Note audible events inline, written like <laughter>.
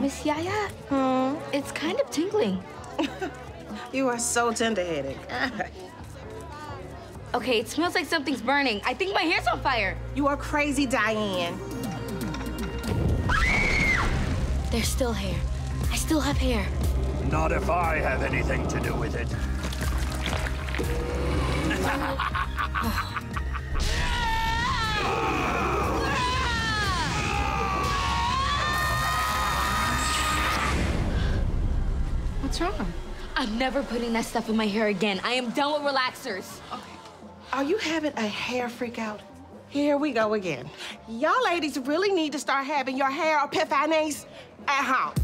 Miss Yaya, Hmm? it's kind of tingling. <laughs> You are so tender-headed. <laughs> Okay, it smells like something's burning. I think my hair's on fire. you are crazy, Diane. There's still hair. I still have hair. Not if I have anything to do with it. <laughs> What's wrong? I'm never putting that stuff in my hair again. I am done with relaxers. Are you having a hair freak out? Here we go again. Y'all ladies really need to start having your hair epiphanies at home.